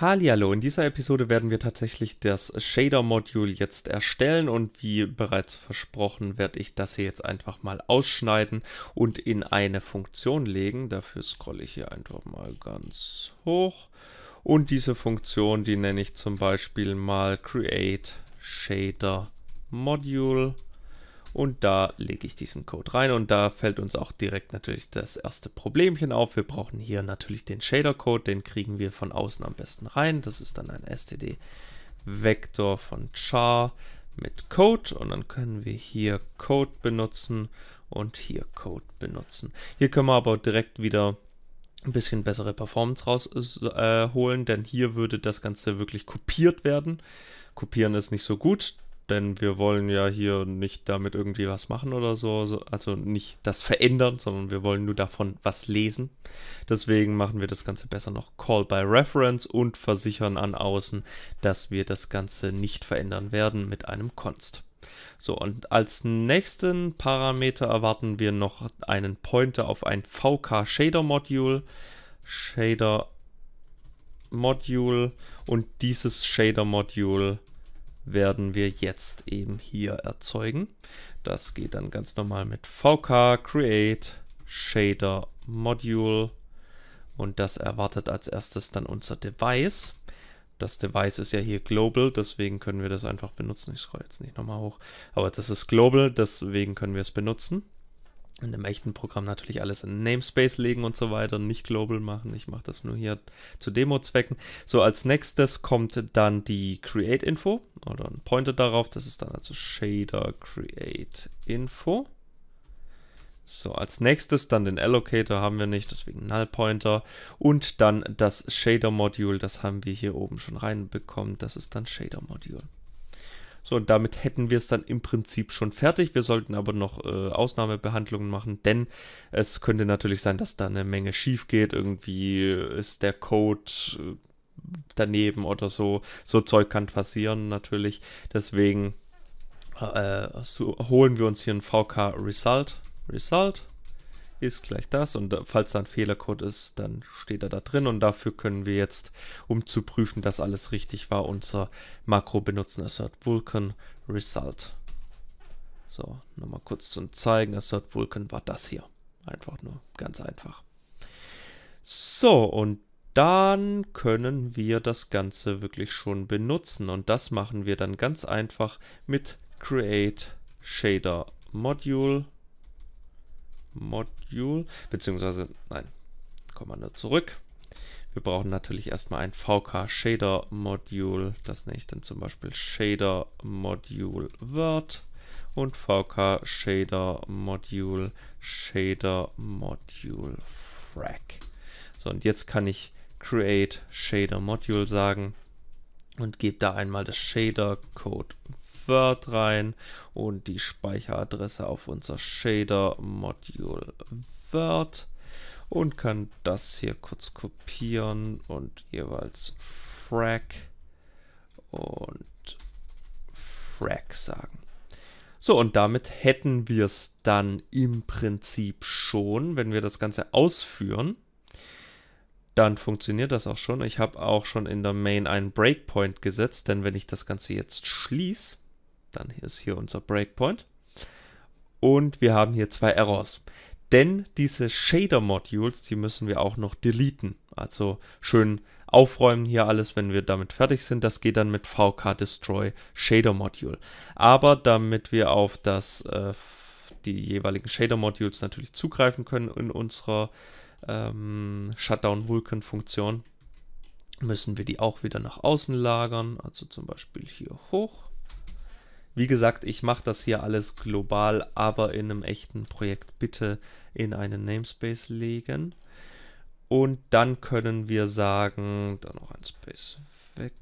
Hallihallo, in dieser Episode werden wir tatsächlich das Shader-Modul jetzt erstellen und wie bereits versprochen werde ich das hier jetzt einfach mal ausschneiden und in eine Funktion legen. Dafür scrolle ich hier einfach mal ganz hoch und diese Funktion, die nenne ich zum Beispiel mal Create Shader Module und da lege ich diesen Code rein und da fällt uns auch direkt natürlich das erste Problemchen auf. Wir brauchen hier natürlich den Shader-Code, den kriegen wir von außen am besten rein. Das ist dann ein std-Vektor von char mit Code und dann können wir hier Code benutzen und hier Code benutzen. Hier können wir aber direkt wieder ein bisschen bessere Performance rausholen, äh, denn hier würde das Ganze wirklich kopiert werden. Kopieren ist nicht so gut, denn wir wollen ja hier nicht damit irgendwie was machen oder so, also nicht das verändern, sondern wir wollen nur davon was lesen. Deswegen machen wir das Ganze besser noch Call by Reference und versichern an außen, dass wir das Ganze nicht verändern werden mit einem Const. So, und als nächsten Parameter erwarten wir noch einen Pointer auf ein VK Shader Module. Shader Module und dieses Shader Module werden wir jetzt eben hier erzeugen. Das geht dann ganz normal mit VK Create Shader Module und das erwartet als erstes dann unser Device. Das Device ist ja hier global, deswegen können wir das einfach benutzen. Ich scroll jetzt nicht nochmal hoch, aber das ist global, deswegen können wir es benutzen in einem echten Programm natürlich alles in Namespace legen und so weiter, nicht global machen. Ich mache das nur hier zu Demo-Zwecken. So, als nächstes kommt dann die Create-Info oder ein Pointer darauf. Das ist dann also Shader Create-Info. So, als nächstes dann den Allocator haben wir nicht, deswegen Null Pointer. Und dann das Shader-Module, das haben wir hier oben schon reinbekommen. Das ist dann Shader-Module. So, und damit hätten wir es dann im Prinzip schon fertig. Wir sollten aber noch äh, Ausnahmebehandlungen machen, denn es könnte natürlich sein, dass da eine Menge schief geht. Irgendwie ist der Code äh, daneben oder so. So Zeug kann passieren natürlich. Deswegen äh, so holen wir uns hier ein VK Result. Result ist gleich das und falls da ein Fehlercode ist, dann steht er da drin und dafür können wir jetzt, um zu prüfen, dass alles richtig war, unser Makro benutzen, assert Vulkan Result. So, nochmal kurz zum Zeigen, assert Vulkan war das hier. Einfach nur, ganz einfach. So, und dann können wir das Ganze wirklich schon benutzen und das machen wir dann ganz einfach mit Create Shader Module Module, beziehungsweise, nein, kommen wir nur zurück. Wir brauchen natürlich erstmal ein VK Shader Module, das nenne ich dann zum Beispiel Shader Module Word und VK Shader Module Shader Module Frag. So, und jetzt kann ich Create Shader Module sagen und gebe da einmal das Shader Code Word rein und die Speicheradresse auf unser Shader Module Word und kann das hier kurz kopieren und jeweils frag und frag sagen. So, und damit hätten wir es dann im Prinzip schon, wenn wir das Ganze ausführen. Dann funktioniert das auch schon. Ich habe auch schon in der Main einen Breakpoint gesetzt, denn wenn ich das Ganze jetzt schließe, dann ist hier unser Breakpoint. Und wir haben hier zwei Errors. Denn diese Shader-Modules, die müssen wir auch noch deleten. Also schön aufräumen hier alles, wenn wir damit fertig sind. Das geht dann mit VK Destroy Shader Module. Aber damit wir auf das, äh, die jeweiligen Shader Modules natürlich zugreifen können in unserer ähm, Shutdown Vulkan Funktion, müssen wir die auch wieder nach außen lagern. Also zum Beispiel hier hoch. Wie gesagt, ich mache das hier alles global, aber in einem echten Projekt. Bitte in einen Namespace legen. Und dann können wir sagen, dann noch ein Space weg,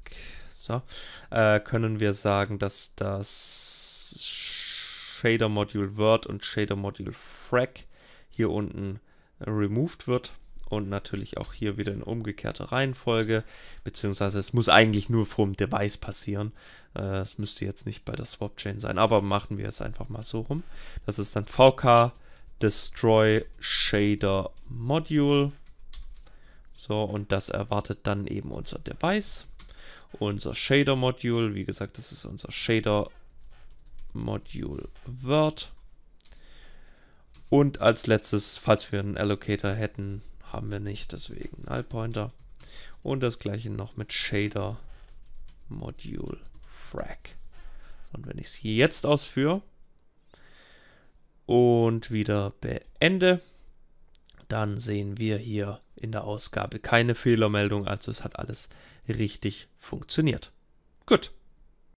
so, äh, können wir sagen, dass das Shader Module Word und Shader Module Frag hier unten removed wird und natürlich auch hier wieder in umgekehrter Reihenfolge, beziehungsweise es muss eigentlich nur vom Device passieren. Äh, es müsste jetzt nicht bei der Swapchain sein, aber machen wir es einfach mal so rum. Das ist dann VK Destroy Shader Module. So, und das erwartet dann eben unser Device. Unser Shader-Module, wie gesagt, das ist unser Shader-Module Word. Und als letztes, falls wir einen Allocator hätten, haben wir nicht, deswegen Null Pointer. Und das gleiche noch mit Shader Module Frag. Und wenn ich es jetzt ausführe und wieder beende, dann sehen wir hier in der Ausgabe keine Fehlermeldung, also es hat alles richtig funktioniert. Gut.